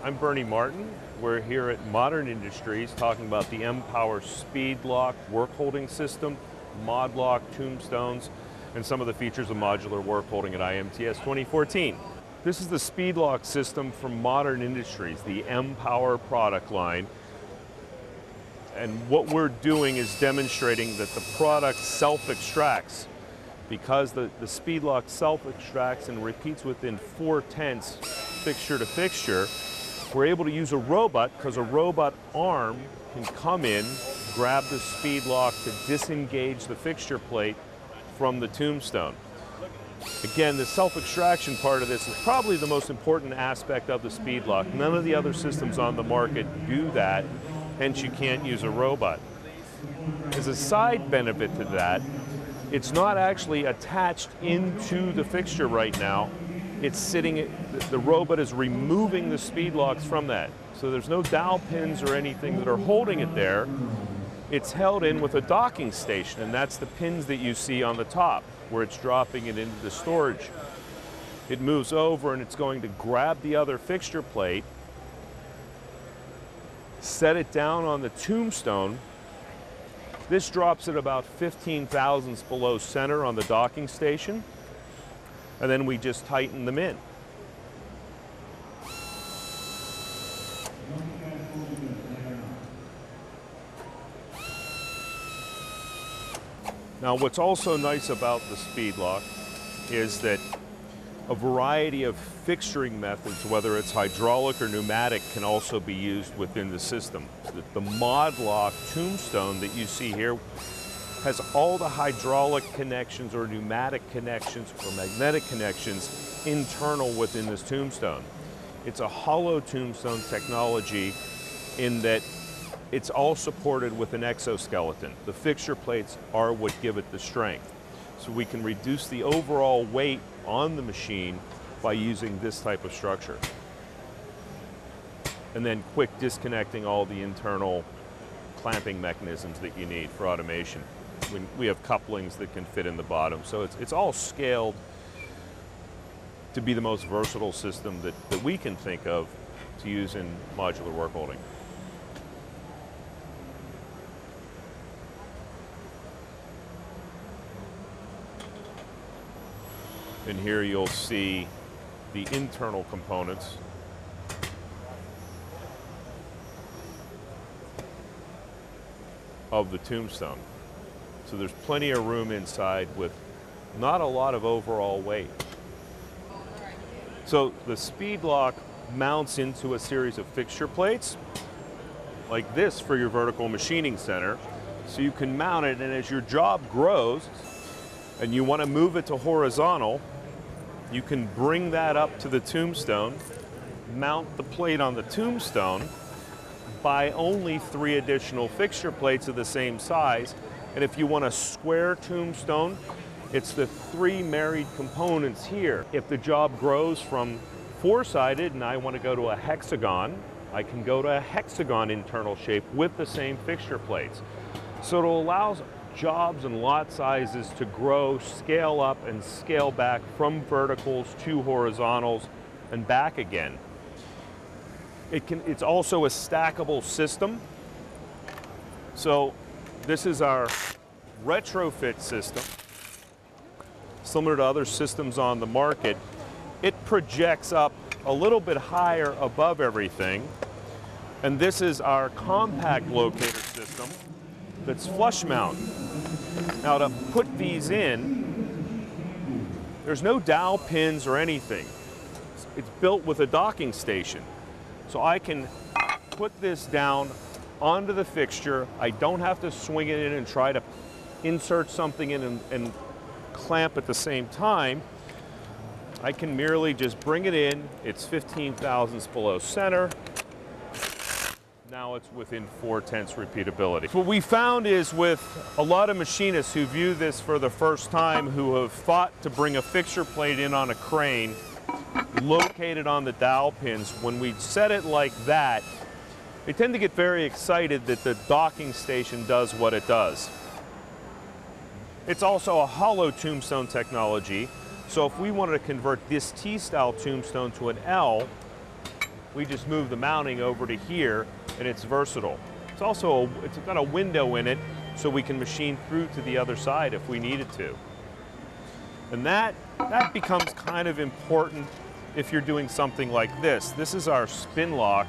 I'm Bernie Martin. We're here at Modern Industries talking about the mPower Speed Lock work holding system, mod lock, tombstones, and some of the features of modular work holding at IMTS 2014. This is the SpeedLoc system from Modern Industries, the mPower product line. And what we're doing is demonstrating that the product self-extracts because the, the SpeedLoc self-extracts and repeats within four tenths fixture to fixture, we're able to use a robot because a robot arm can come in, grab the SpeedLoc to disengage the fixture plate from the tombstone. Again, the self-extraction part of this is probably the most important aspect of the SpeedLoc. None of the other systems on the market do that, hence you can't use a robot. As a side benefit to that, it's not actually attached into the fixture right now. It's sitting, the robot is removing the speed locks from that. So there's no dowel pins or anything that are holding it there. It's held in with a docking station, and that's the pins that you see on the top where it's dropping it into the storage. It moves over and it's going to grab the other fixture plate, set it down on the tombstone, this drops at about 15 thousandths below center on the docking station, and then we just tighten them in. Now what's also nice about the SpeedLoc is that a variety of fixturing methods, whether it's hydraulic or pneumatic, can also be used within the system. The, mod lock tombstone that you see here has all the hydraulic connections or pneumatic connections or magnetic connections internal within this tombstone. It's a hollow tombstone technology in that it's all supported with an exoskeleton. The fixture plates are what give it the strength. So we can reduce the overall weight on the machine by using this type of structure. And then quick disconnecting all the internal clamping mechanisms that you need for automation. We have couplings that can fit in the bottom. So it's, it's all scaled to be the most versatile system that, that we can think of to use in modular work holding. And here you'll see the internal components. of the tombstone. So there's plenty of room inside with not a lot of overall weight. So the SpeedLoc mounts into a series of fixture plates like this for your vertical machining center. So you can mount it and as your job grows and you want to move it to horizontal, you can bring that up to the tombstone, mount the plate on the tombstone, buy only three additional fixture plates of the same size, and if you want a square tombstone, it's the three married components here. If the job grows from four-sided and I want to go to a hexagon, I can go to a hexagon internal shape with the same fixture plates. So it allows jobs and lot sizes to grow, scale up and scale back from verticals to horizontals and back again. It can, it's also a stackable system. So this is our retrofit system. Similar to other systems on the market, it projects up a little bit higher above everything. And this is our compact locator system that's flush mount. Now to put these in, there's no dowel pins or anything. It's built with a docking station. So I can put this down onto the fixture. I don't have to swing it in and try to insert something in and, and clamp at the same time. I can merely just bring it in. It's 15 thousandths below center. Now it's within four tenths repeatability. What we found is with a lot of machinists who view this for the first time, who have thought to bring a fixture plate in on a crane, located on the dowel pins, when we set it like that, they tend to get very excited that the docking station does what it does. It's also a hollow tombstone technology, so if we wanted to convert this T-style tombstone to an L, we just move the mounting over to here and it's versatile. It's also, a, it's got a window in it so we can machine through to the other side if we needed to. And that, that becomes kind of important if you're doing something like this. This is our spin lock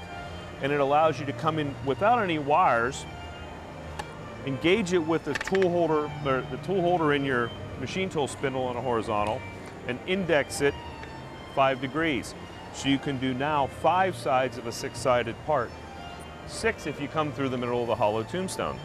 and it allows you to come in without any wires, engage it with the tool holder, the tool holder in your machine tool spindle on a horizontal, and index it five degrees. So you can do now five sides of a six-sided part. Six if you come through the middle of the hollow tombstone.